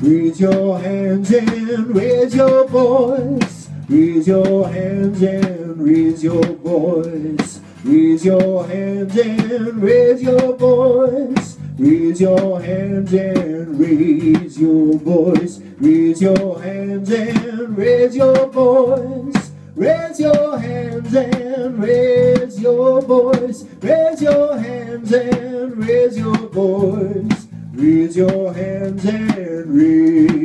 Raise your hands and raise your voice. Raise your hands and raise your voice. Raise your hands and raise your voice. Raise your hands and raise your voice. Raise your hands and raise your voice. Raise your hands and raise your voice. Raise your hands and raise your voice. Raise your hands and raise.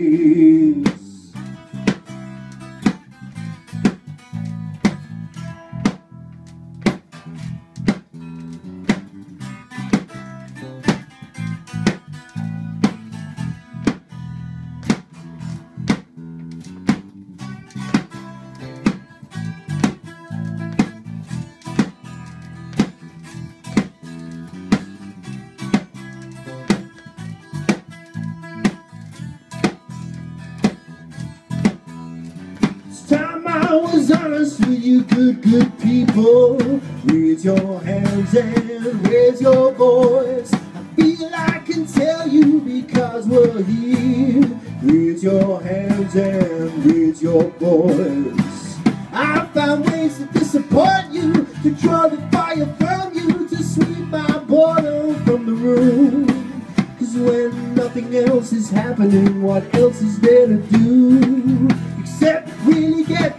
With you, good, good people. Raise your hands and raise your voice. I feel I can tell you because we're here. Raise your hands and raise your voice. I found ways to disappoint you, to draw the fire from you, to sweep my boredom from the room. Cause when nothing else is happening, what else is there to do?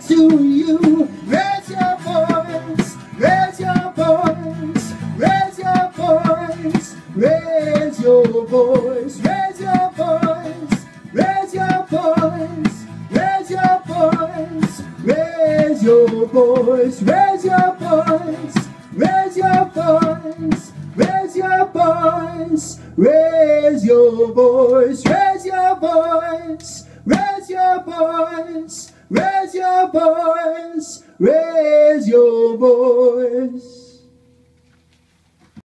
To you. Raise your voice, raise your voice, raise your voice, raise your voice, raise your voice, raise your voice, raise your voice, raise your voice, raise your voice, voice, raise your voice, raise your voice, raise your voice, raise your voice, raise your voice.